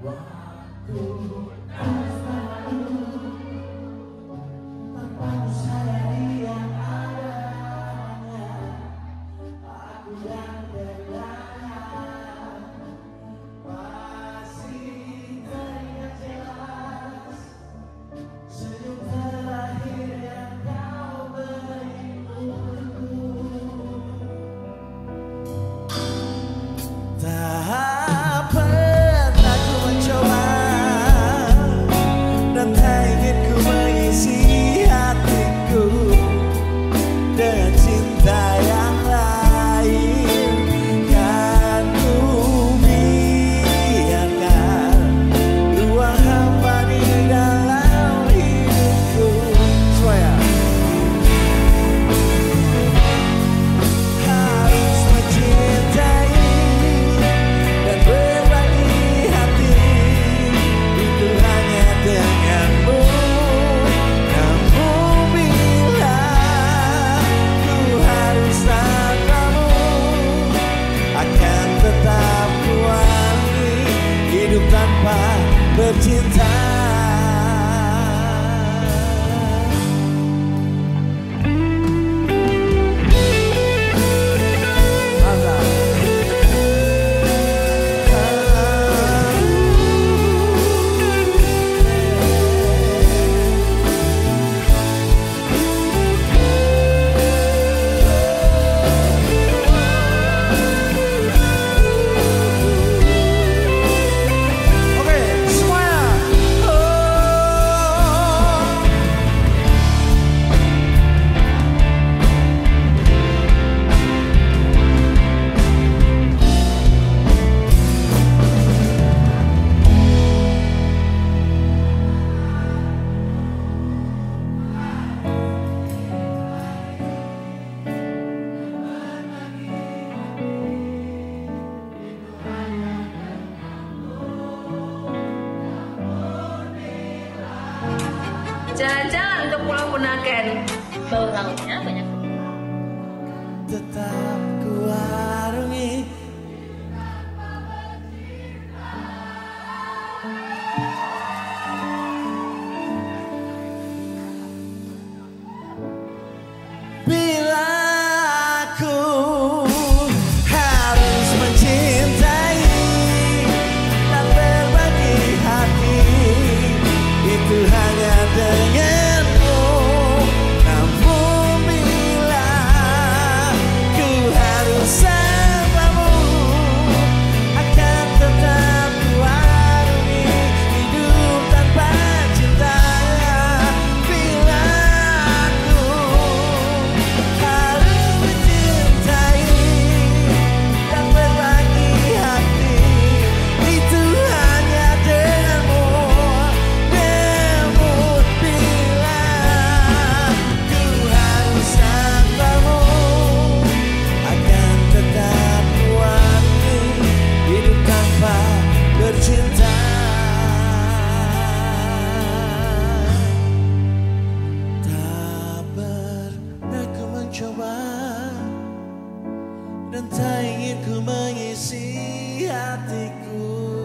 What I? 天台。jalan-jalan ke Pulau Punaken. Bau lautnya banyak. Dan tak ingin ku mengisi hatiku.